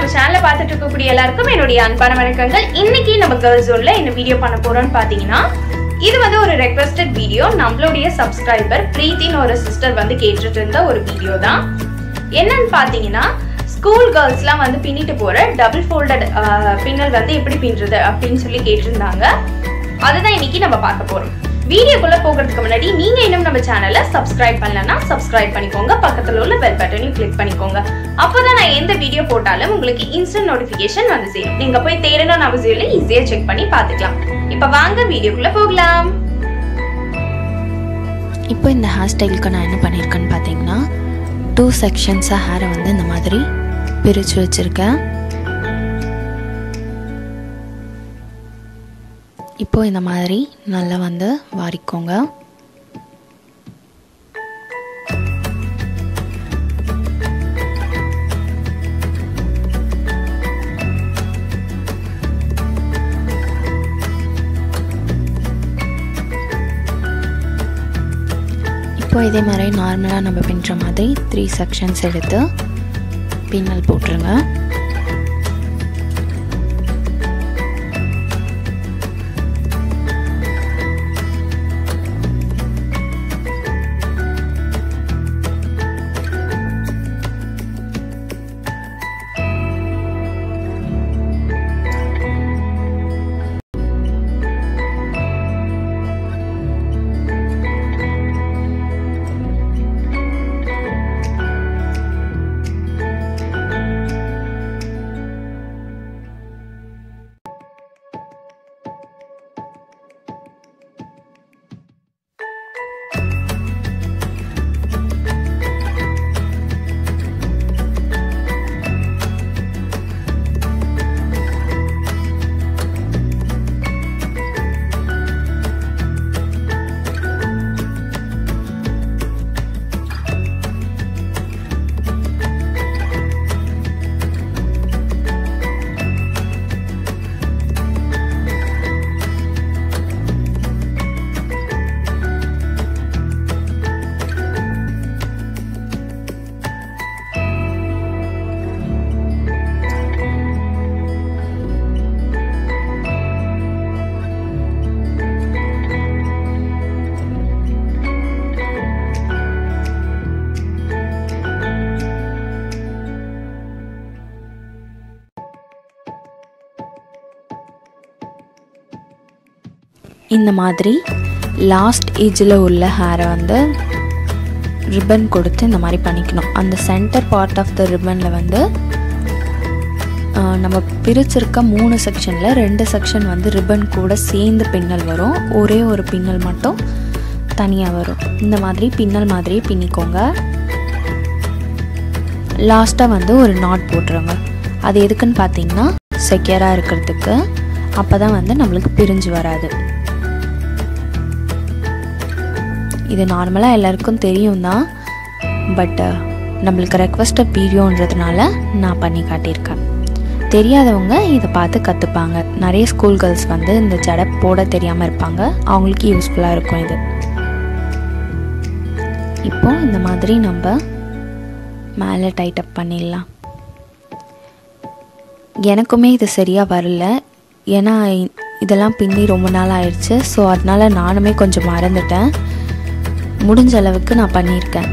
நம்ம சேனலை பார்த்துட்டு இருக்கக்கூடிய எல்லாருக்கும் என்னுடைய அன்பான வணக்கங்கள். இன்னைக்கு நம்ம கேர்ள்ஸ் ஜோன்ல என்ன வீடியோ பண்ண போறோம்னு பாத்தீங்கன்னா இது வந்து ஒரு ரெக்வஸ்டட் வீடியோ நம்மளுடைய சப்ஸ்கிரைபர் பிரீத்தின்னு ஒரு சிஸ்டர் வந்து கேட்டுட்டு இருந்த ஒரு வீடியோ தான். என்னன்னு பாத்தீங்கன்னா ஸ்கூல் கேர்ள்ஸ்லாம் வந்து பின்னிட்டு போற டபுள் ஃபோல்டட் பின்னல் வந்து எப்படி பின்னுறது அப்படின்னு சொல்லி கேட்டிருந்தாங்க. அதுதான் இன்னைக்கு நம்ம பார்க்க போறோம். வீடியோக்குள்ள போகிறதுக்கு முன்னாடி நீங்க இன்னும் நம்ம சேனலை சப்ஸ்கிரைப் பண்ணலன்னா சப்ஸ்கிரைப் பண்ணிக்கோங்க. பக்கத்துல உள்ள பெல் பட்டனையும் கிளிக் பண்ணிக்கோங்க. அப்பதான் நான் எந்த வீடியோ போட்டாலும் உங்களுக்கு இன்ஸ்டன்ட் நோட்டிபிகேஷன் வந்து சேரும். நீங்க போய் தேடணும்னு அவசியம் இல்லை ஈஸியா செக் பண்ணி பார்த்துக்கலாம். இப்ப வாங்க வீடியோக்குள்ள போகலாம். இப்போ இந்த ஹேர் ஸ்டைலுக்கு நான் என்ன பண்ணியிருக்கேன்னு பார்த்தீங்கன்னா டூ செக்ஷன்ஸாக ஹேரை வந்து இந்த மாதிரி பிரித்து வச்சுருக்கேன். இப்போ இந்த மாதிரி நல்லா வந்து வாரிக்கோங்க. இப்போ இதே மாதிரி நார்மலாக நம்ம பின்னுற மாதிரி த்ரீ செக்ஷன்ஸ் எடுத்து பின்னல் போட்டுருங்க. இந்த மாதிரி லாஸ்ட் ஏஜில் உள்ள ஹேரை வந்து ரிப்பன் கொடுத்து இந்த மாதிரி பண்ணிக்கணும். அந்த சென்டர் பார்ட் ஆஃப் த ரிப்பனில் வந்து நம்ம பிரிச்சிருக்க மூணு செக்ஷனில் ரெண்டு செக்ஷன் வந்து ரிப்பன் கூட சேர்ந்து பின்னல் வரும். ஒரே ஒரு பின்னல் மட்டும் தனியாக வரும். இந்த மாதிரி பின்னல் மாதிரியே பின்னிக்கோங்க. லாஸ்ட்டாக வந்து ஒரு நாட் போட்டுருங்க. அது எதுக்குன்னு பார்த்தீங்கன்னா செக்யூராக இருக்கிறதுக்கு. அப்போ தான் வந்து நம்மளுக்கு பிரிஞ்சு வராது. இது நார்மலாக எல்லாருக்கும் தெரியும் தான் பட் நம்மளுக்கு ரெக்வஸ்டட் வீடியோன்றதுனால நான் பண்ணி காட்டியிருக்கேன். தெரியாதவங்க இதை பார்த்து கற்றுப்பாங்க நிறைய ஸ்கூல் கேர்ள்ஸ் வந்து இந்த ஜடை போட தெரியாமல் இருப்பாங்க. அவங்களுக்கு யூஸ்ஃபுல்லாக இருக்கும் இது. இப்போ இந்த மாதிரி நம்ம மேலே டைட்டப் பண்ணிடலாம். எனக்குமே இது சரியாக வரல. ஏன்னா இதெல்லாம் பின்னி ரொம்ப நாள் ஆயிடுச்சு. ஸோ அதனால நானுமே கொஞ்சம் மறந்துட்டேன். முடிஞ்ச அளவுக்கு நான் பண்ணியிருக்கேன்.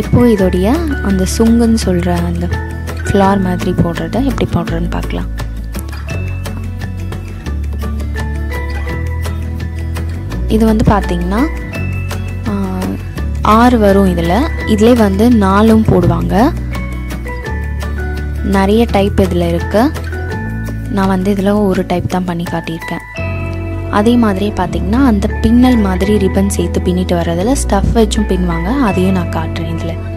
இப்போ இதோடைய அந்த சுங்குன்னு சொல்கிற அந்த ஃப்ளார் மாதிரி போடுறத எப்படி போடுறேன்னு பார்க்கலாம். இது வந்து பார்த்தீங்கன்னா ஆறு வரும் இதில். இதில் வந்து நாலும் போடுவாங்க. நிறைய டைப் இதில் இருக்குது நான் வந்து இதில் ஒரு டைப் தான் பண்ணி காட்டியிருக்கேன். அதே மாதிரி பார்த்திங்கன்னா அந்த பின்னல் மாதிரி ரிப்பன் சேர்த்து பின்னிட்டு வர்றதில் ஸ்டஃப் வச்சும் பின்னுவாங்க. அதையும் நான் காட்டுறேன் இதில்.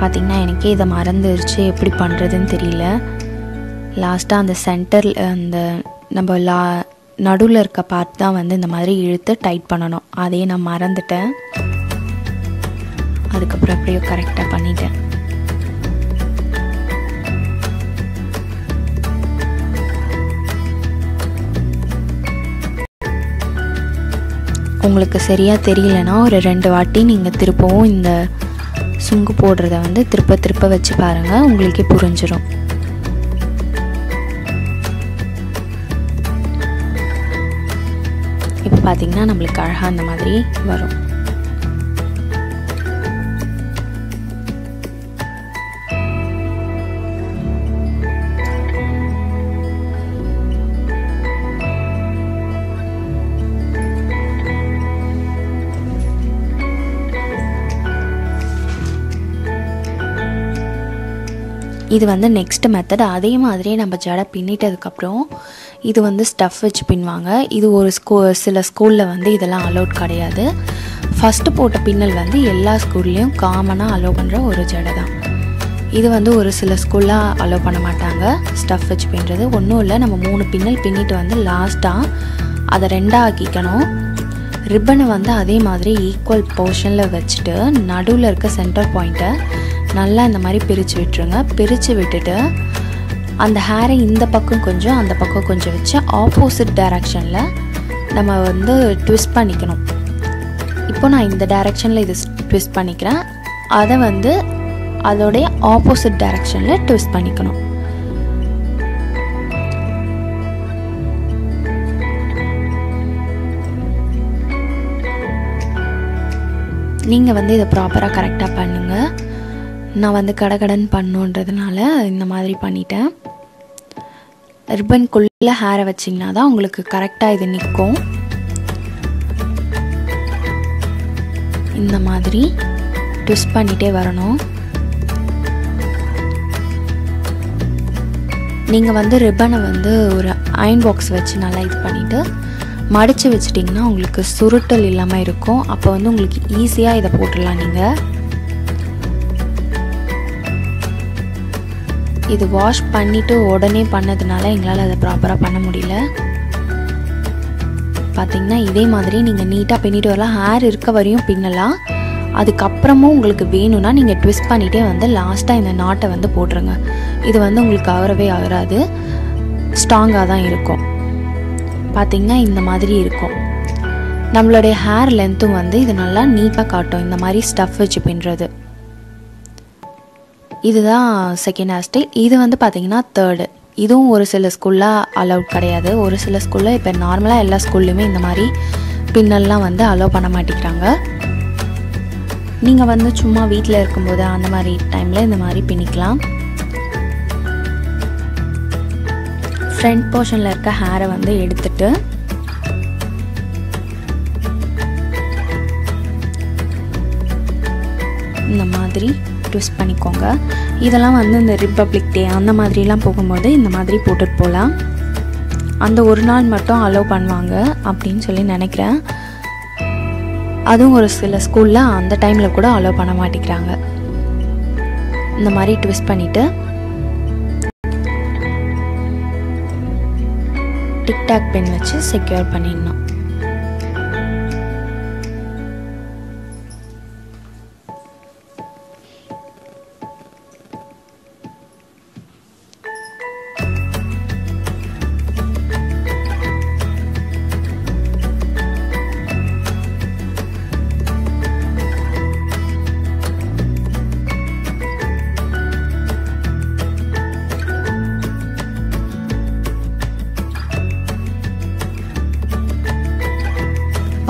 பார்த்தீங்கன்னா எனக்கே இதை மறந்துருச்சு. எப்படி பண்ணுறதுன்னு தெரியல. லாஸ்ட்டாக அந்த சென்டரில் அந்த நம்ம லா நடுவில் இருக்க பார்ட் தான் வந்து இந்த மாதிரி இழுத்து டைட் பண்ணணும். அதையே நான் மறந்துட்டேன். அதுக்கப்புறம் அப்படியே கரெக்டாக பண்ணிட்டேன். உங்களுக்கு சரியாக தெரியலனா ஒரு ரெண்டு வாட்டி நீங்கள் திருப்பவும் இந்த சுங்கு போடுறத வந்து திருப்ப திருப்ப வச்சு பாருங்கள் உங்களுக்கே புரிஞ்சிடும் இப்போ பார்த்தீங்கன்னா நம்மளுக்கு அழகாக அந்த மாதிரி வரும். இது வந்து நெக்ஸ்ட் மெத்தட் அதே மாதிரியே நம்ம ஜடை பின்னிட்டதுக்கப்புறம் இது வந்து ஸ்டஃப் வச்சு பின்னுவாங்க. இது ஒரு ஸ்கூ சில ஸ்கூலில் வந்து இதெல்லாம் அலோட் கிடையாது. ஃபஸ்ட்டு போட்ட பின்னல் வந்து எல்லா ஸ்கூல்லேயும் காமனாக அலோவ் பண்ணுற ஒரு ஜடை தான். இது வந்து ஒரு சில ஸ்கூலில் அலோவ் பண்ண மாட்டாங்க. ஸ்டஃப் வச்சு பின்னுறது ஒன்றும் இல்லை நம்ம மூணு பின்னல் பின்னிட்டு வந்து லாஸ்ட்டாக அதை ரெண்டாக ஆக்கிக்கணும். ரிப்பனை வந்து அதே மாதிரி ஈக்குவல் போர்ஷனில் வச்சுட்டு நடுவில் இருக்க சென்டர் பாயிண்ட்டை நல்லா இந்த மாதிரி பிரித்து விட்டுருங்க. பிரித்து விட்டுட்டு அந்த ஹேரை இந்த பக்கம் கொஞ்சம் அந்த பக்கம் கொஞ்சம் வச்சு ஆப்போசிட் டைரக்ஷனில் நம்ம வந்து ட்விஸ்ட் பண்ணிக்கணும். இப்போ நான் இந்த டைரக்ஷனில் இது ட்விஸ்ட் பண்ணிக்கிறேன். அதை வந்து அதோடைய ஆப்போசிட் டைரக்ஷனில் ட்விஸ்ட் பண்ணிக்கணும். நீங்கள் வந்து இதை ப்ராப்பராக கரெக்டாக பண்ணுங்கள் நான் வந்து கடகடன் பண்ணுன்றதுனால இந்த மாதிரி பண்ணிட்டேன். ரிப்பனுக்குள்ளே ஹேரை வச்சிங்கன்னா தான் உங்களுக்கு கரெக்டாக இது நிற்கும். இந்த மாதிரி ட்விஸ்ட் பண்ணிகிட்டே வரணும். நீங்கள் வந்து ரிப்பனை வந்து ஒரு அயன் பாக்ஸ் வச்சு நல்லா இது பண்ணிவிட்டு மடித்து வச்சிட்டிங்கன்னா உங்களுக்கு சுருட்டல் இல்லாமல் இருக்கும். அப்போ வந்து உங்களுக்கு ஈஸியாக இதை போட்டுடலாம் நீங்கள் இது வாஷ் பண்ணிவிட்டு உடனே பண்ணதுனால எங்களால் அதை ப்ராப்பராக பண்ண முடியல. பார்த்தீங்கன்னா இதே மாதிரி நீங்கள் நீட்டாக பின்னிட்டு வரலாம். ஹேர் இருக்க வரையும் பின்னலாம். அதுக்கப்புறமும் உங்களுக்கு வேணும்னா நீங்கள் ட்விஸ்ட் பண்ணிகிட்டே வந்து லாஸ்ட்டாக இந்த நாட்டை வந்து போட்டுருங்க. இது வந்து உங்களுக்கு ஆகிறவே ஆகிறாது ஸ்ட்ராங்காக தான் இருக்கும். பார்த்திங்கன்னா இந்த மாதிரி இருக்கும். நம்மளுடைய ஹேர் லென்த்தும் வந்து இது நல்லா நீட்டாக காட்டும். இந்த மாதிரி ஸ்டஃப் வச்சு பின்னுறது. இதுதான் செகண்ட் ஹேர் ஸ்டைல் இது வந்து பார்த்திங்கன்னா தேர்டு இதுவும் ஒரு சில ஸ்கூலில் அலவுட் கிடையாது. ஒரு சில ஸ்கூலில் இப்போ நார்மலாக எல்லா ஸ்கூல்லையுமே இந்த மாதிரி பின்னல்லாம் வந்து அலோவ் பண்ண மாட்டேங்கிறாங்க. நீங்கள் வந்து சும்மா வீட்டில் இருக்கும்போது அந்த மாதிரி டைமில் இந்த மாதிரி பின்னிக்கலாம். ஃப்ரண்ட் போர்ஷனில் இருக்க ஹேரை வந்து எடுத்துட்டு இந்த மாதிரி ட்விஸ்ட் பண்ணிக்கோங்க. இதெல்லாம் வந்து இந்த ரிப்பப்ளிக் டே அந்த மாதிரிலாம் போகும்போது இந்த மாதிரி போட்டுட்டு போகலாம் அந்த ஒரு நாள் மட்டும் அலோவ் பண்ணுவாங்க அப்படின்னு சொல்லி நினைக்கிறேன். அதுவும் ஒரு சில ஸ்கூலில் அந்த டைமில் கூட அலோவ் பண்ண மாட்டேங்கிறாங்க. இந்த மாதிரி ட்விஸ்ட் பண்ணிவிட்டு டிக்டாக் பென் வச்சு செக்யூர் பண்ணிடணும்.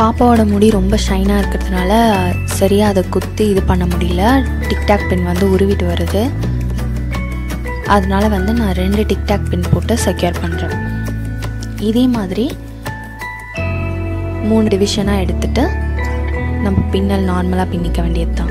பாப்பாவோட முடி ரொம்ப ஷைனாக இருக்கிறதுனால சரியாக அதை குத்தி இது பண்ண முடியல. டிக்டாக் பின் வந்து உருவிட்டு வருது. அதனால வந்து நான் ரெண்டு டிக்டாக் பின் போட்டு செக்யூர் பண்ணுறேன் இதே மாதிரி மூணு டிவிஷனாக எடுத்துட்டு நம்ம பின்னல் நார்மலாக பின்னிக்க வேண்டியது தான்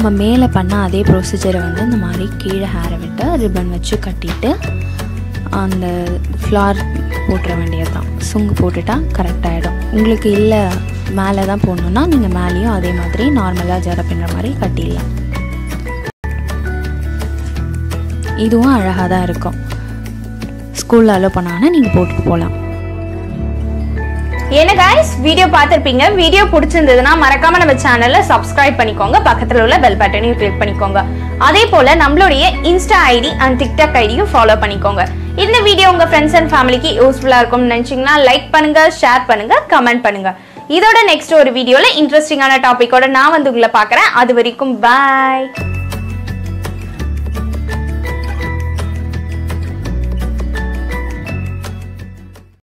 நம்ம மேலே பண்ண அதே ப்ரொசீஜரை வந்து இந்த மாதிரி கீழே ஹேரை விட்டு ரிப்பன் வச்சு கட்டிட்டு அந்த ஃப்ளார் போட்டுற வேண்டியது தான் சுங்கு போட்டுட்டா கரெக்டாகிடும் உங்களுக்கு இல்லை மேலே தான் போடணுன்னா நீங்கள் மேலேயும் அதே மாதிரி நார்மலாக ஜட பின்னுற மாதிரி கட்டிடலாம். இதுவும் அழகாக தான் இருக்கும். ஸ்கூலில் அலோவ் பண்ணாங்கன்னா நீங்கள் போட்டுட்டு போகலாம். என்ன காய்ஸ் வீடியோ பார்த்துருப்பீங்க. வீடியோ பிடிச்சிருந்ததுன்னா மறக்காம நம்ம சேனல்ல சப்ஸ்கிரைப் பண்ணிக்கோங்க. பக்கத்தில் உள்ள பெல் பட்டனையும் கிளிக் பண்ணிக்கோங்க. அதே போல நம்மளுடைய இன்ஸ்டா ஐடி அண்ட் டிக்டாக் ஐடியும் ஃபாலோ பண்ணிக்கோங்க. இந்த வீடியோ உங்க ஃப்ரெண்ட்ஸ் அண்ட் ஃபேமிலிக்கு யூஸ்ஃபுல்லா இருக்கும்னு நினைச்சீங்கன்னா லைக் பண்ணுங்க ஷேர் பண்ணுங்க கமெண்ட் பண்ணுங்க. இதோட நெக்ஸ்ட் ஒரு வீடியோல இன்ட்ரெஸ்டிங்கான டாபிக்கோட நான் வந்து உங்களை பார்க்குறேன். அது வரைக்கும் பாய்